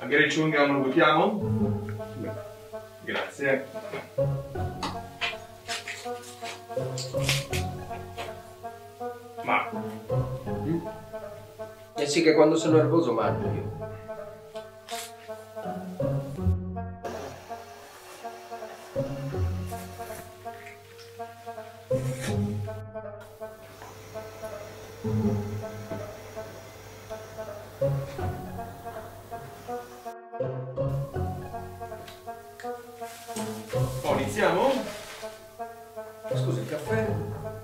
Magari il chewing gum lo buttiamo? Grazie. Ma Eh sì che quando sono nervoso mangio io. Oh, iniziamo? Scusa, il caffè?